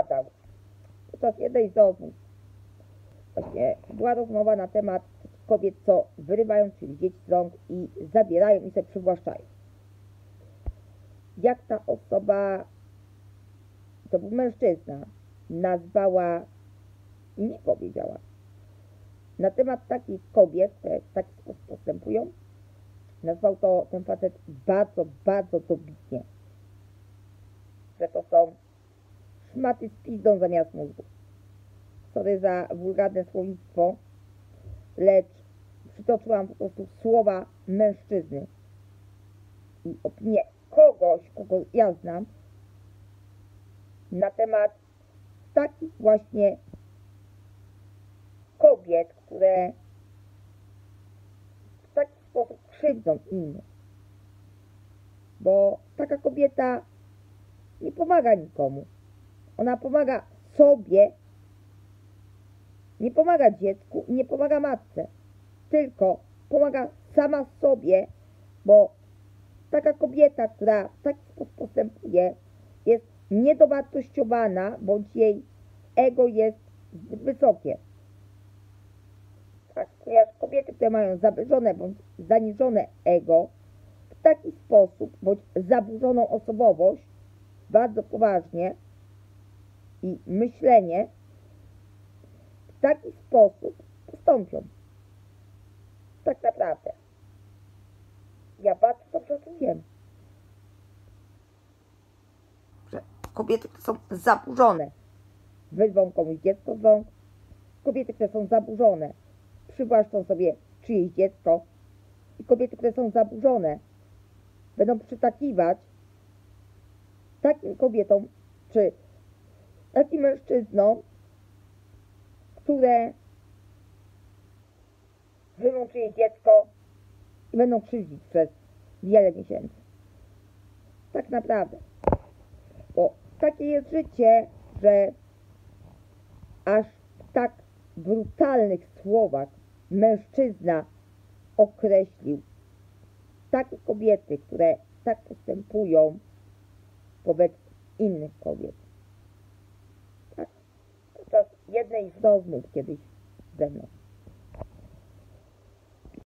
opowiadał podczas jednej z rozmów. Właśnie była rozmowa na temat kobiet, co wyrywają czyli dzieci z rąk i zabierają i sobie przywłaszczają. Jak ta osoba, to był mężczyzna, nazwała nie powiedziała na temat takich kobiet, które w taki sposób postępują, nazwał to ten facet bardzo, bardzo dobitnie. Że to są szmaty z pizdą zamiast mózgu. Sorry za wulgarne słownictwo, lecz przytoczyłam po prostu słowa mężczyzny i opinię kogoś, kogo ja znam, na temat takich właśnie kobiet, które w taki sposób krzywdzą innych. Bo taka kobieta nie pomaga nikomu. Ona pomaga sobie, nie pomaga dziecku nie pomaga matce. Tylko pomaga sama sobie, bo taka kobieta, która w taki sposób postępuje, jest niedowartościowana, bądź jej ego jest zbyt wysokie. Tak, ponieważ kobiety, które mają zaburzone bądź zaniżone ego, w taki sposób, bądź zaburzoną osobowość, bardzo poważnie i myślenie, w taki sposób postąpią. Tak naprawdę. Ja bardzo dobrze to wiem. Że kobiety, które są zaburzone, wyrwą komuś dziecko z rąk, kobiety, które są zaburzone, przywłaszczą sobie czyjeś dziecko i kobiety, które są zaburzone, będą przytakiwać takim kobietom, czy takim mężczyznom, które czyjeś dziecko i będą krzywdzić przez wiele miesięcy. Tak naprawdę. Bo takie jest życie, że aż w tak brutalnych słowach mężczyzna określił takie kobiety, które tak postępują wobec innych kobiet. Tak? Podczas jednej z rozmów kiedyś ze mną.